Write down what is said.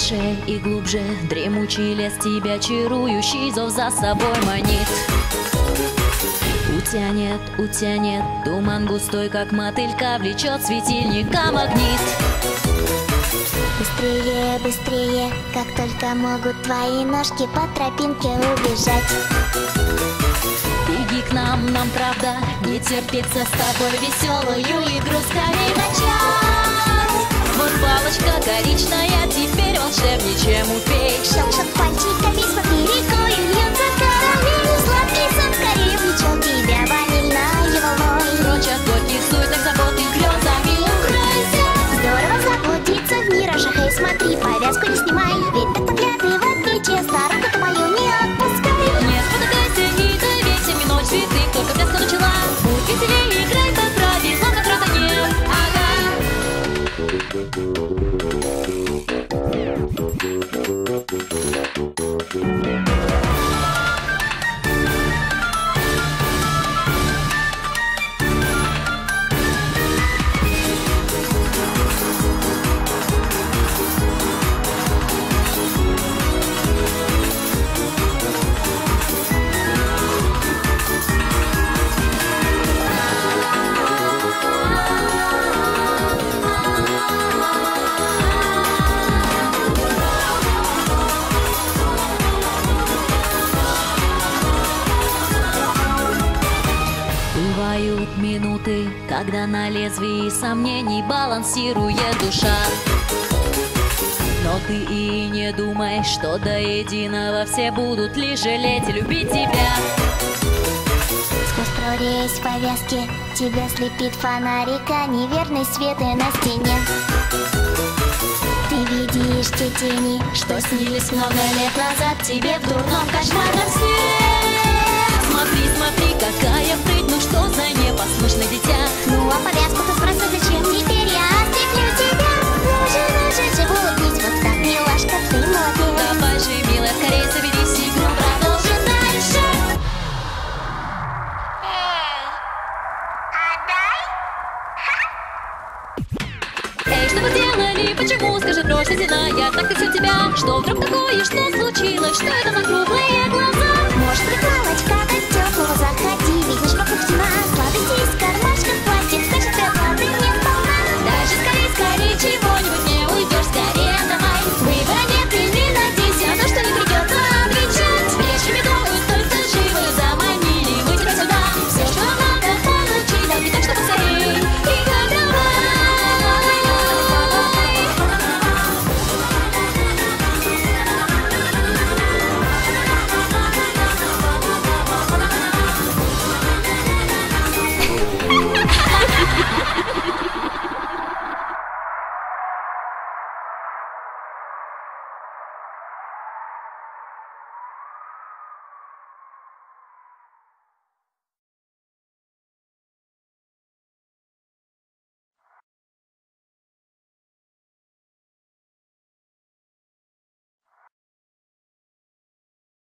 Дальше и глубже Дремучий лес тебя чарующий Зов за собой манит. Утянет, утянет Туман густой, как мотылька Влечет светильника магнит Быстрее, быстрее, как только могут твои ножки по тропинке убежать. Беги к нам, нам правда Не терпится с тобой веселую игру. Скорей начать Вот палочка коричная минуты, когда на лезвии сомнений балансирует душа. Но ты и не думай, что до единого все будут лишь жалеть и любить тебя. Сквозь прорезь повязки тебя слепит фонарика неверный свет и на стене. Ты видишь те тени, Что снились много лет назад тебе в дурном кошмарном сне вы делали? Почему? Скажи, дрожь ледяная Так все тебя Что вдруг такое? Что случилось? Что это за круглые глаза? Может,